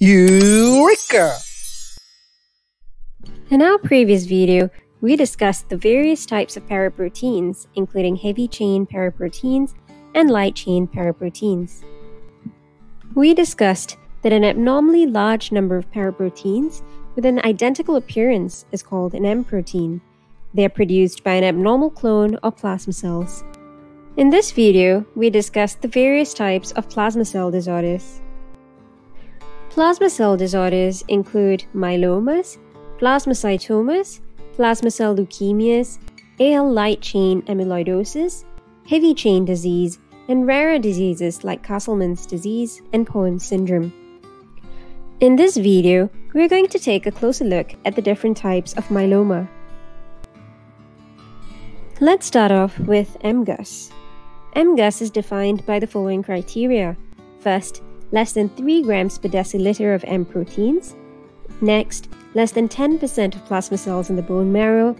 Eureka! In our previous video, we discussed the various types of paraproteins, including heavy chain paraproteins and light chain paraproteins. We discussed that an abnormally large number of paraproteins with an identical appearance is called an M protein. They are produced by an abnormal clone of plasma cells. In this video, we discussed the various types of plasma cell disorders. Plasma cell disorders include myelomas, plasmacytomas, plasma cell leukemias, AL light chain amyloidosis, heavy chain disease, and rarer diseases like Castleman's disease and Poems syndrome. In this video, we're going to take a closer look at the different types of myeloma. Let's start off with MGUS. MGUS is defined by the following criteria. First, less than 3 grams per deciliter of M proteins. Next, less than 10% of plasma cells in the bone marrow.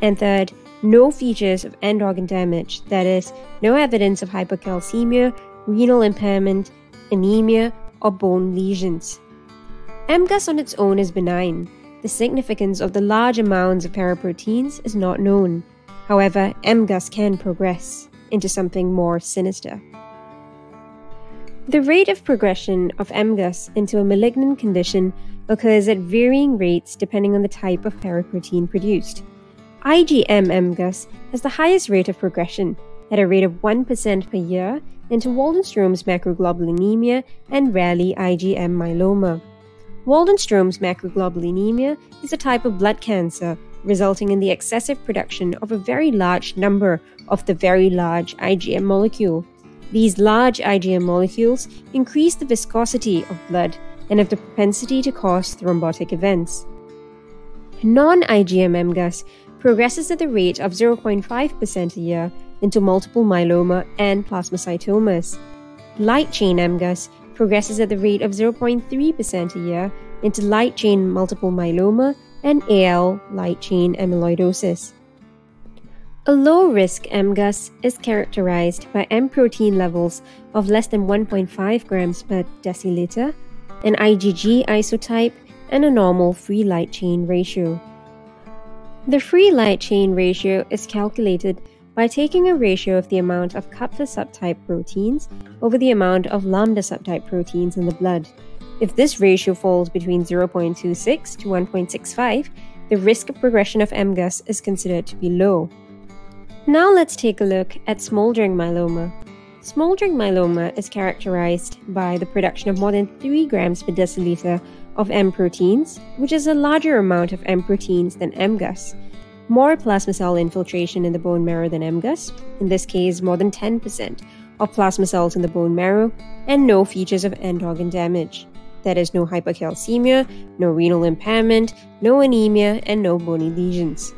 And third, no features of end organ damage, that is, no evidence of hypercalcemia, renal impairment, anemia, or bone lesions. MGUS on its own is benign. The significance of the large amounts of paraproteins is not known. However, MGUS can progress into something more sinister. The rate of progression of MGUS into a malignant condition occurs at varying rates depending on the type of paraprotein produced. IgM MGUS has the highest rate of progression, at a rate of 1% per year, into Waldenstrom's macroglobulinemia and rarely IgM myeloma. Waldenstrom's macroglobulinemia is a type of blood cancer resulting in the excessive production of a very large number of the very large IgM molecule. These large IgM molecules increase the viscosity of blood and have the propensity to cause thrombotic events. Non IgM MGUS progresses at the rate of 0.5% a year into multiple myeloma and plasmacytomas. Light chain MGUS progresses at the rate of 0.3% a year into light chain multiple myeloma and AL light chain amyloidosis. A low risk MGUS is characterized by M protein levels of less than 1.5 grams per deciliter, an IgG isotype, and a normal free light chain ratio. The free light chain ratio is calculated by taking a ratio of the amount of kappa subtype proteins over the amount of lambda subtype proteins in the blood. If this ratio falls between 0.26 to 1.65, the risk of progression of MGUS is considered to be low. Now let's take a look at smoldering myeloma. Smoldering myeloma is characterized by the production of more than 3 grams per deciliter of M proteins, which is a larger amount of M proteins than MGUS, more plasma cell infiltration in the bone marrow than MGUS, in this case more than 10% of plasma cells in the bone marrow, and no features of end organ damage. That is, no hypercalcemia, no renal impairment, no anemia, and no bony lesions.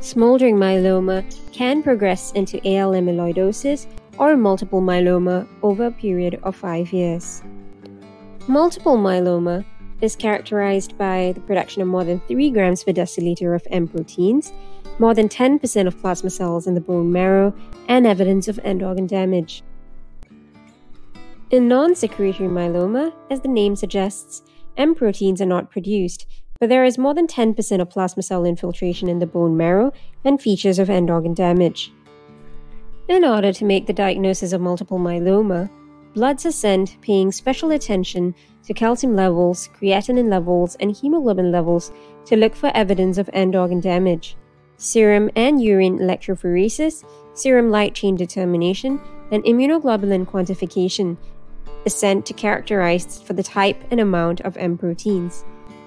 Smoldering myeloma can progress into AL amyloidosis or multiple myeloma over a period of 5 years. Multiple myeloma is characterized by the production of more than 3 grams per deciliter of M proteins, more than 10% of plasma cells in the bone marrow, and evidence of end organ damage. In non secretory myeloma, as the name suggests, M proteins are not produced, but there is more than 10% of plasma cell infiltration in the bone marrow and features of end organ damage. In order to make the diagnosis of multiple myeloma, bloods are sent paying special attention to calcium levels, creatinine levels, and hemoglobin levels to look for evidence of end organ damage. Serum and urine electrophoresis, serum light chain determination, and immunoglobulin quantification is sent to characterize for the type and amount of M proteins.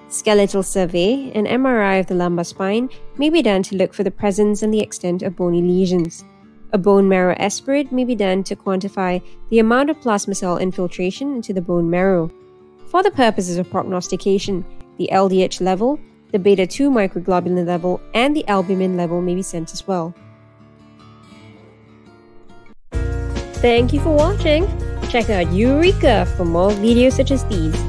Skeletal survey and MRI of the lumbar spine may be done to look for the presence and the extent of bony lesions. A bone marrow aspirate may be done to quantify the amount of plasma cell infiltration into the bone marrow. For the purposes of prognostication, the LDH level, the beta 2 microglobulin level, and the albumin level may be sent as well. Thank you for watching! Check out Eureka for more videos such as these.